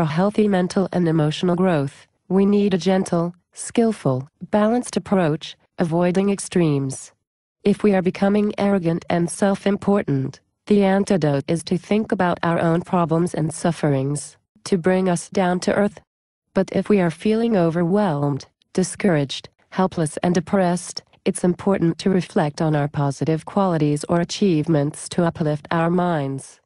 For healthy mental and emotional growth, we need a gentle, skillful, balanced approach, avoiding extremes. If we are becoming arrogant and self-important, the antidote is to think about our own problems and sufferings, to bring us down to earth. But if we are feeling overwhelmed, discouraged, helpless and depressed, it's important to reflect on our positive qualities or achievements to uplift our minds.